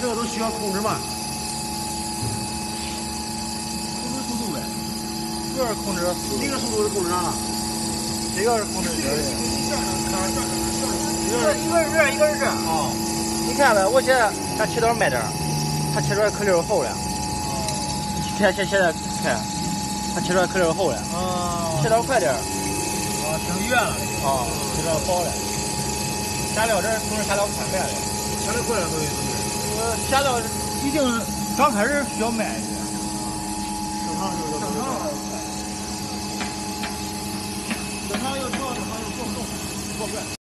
这个都需要控制慢。控制速度呗。这是控制速度，这个速度是控制啥了？这个是控制节律。一个一个是这，一个是这。啊，你看呗，我现在它切刀慢点儿，它切出来颗粒儿厚了。看现现在看，它切出来颗粒儿厚了。啊。切刀快点儿。啊，挺圆了。啊，切刀薄了。下料这同时下料快慢了。下料快了都是。呃，下到已经刚开始需要慢一点。正常就是正常。正常要调，的话就做不动，做不来。